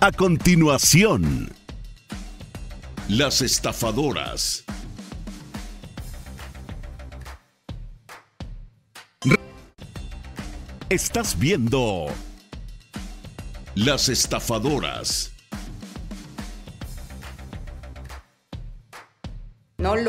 A continuación, las estafadoras. Estás viendo las estafadoras. No lo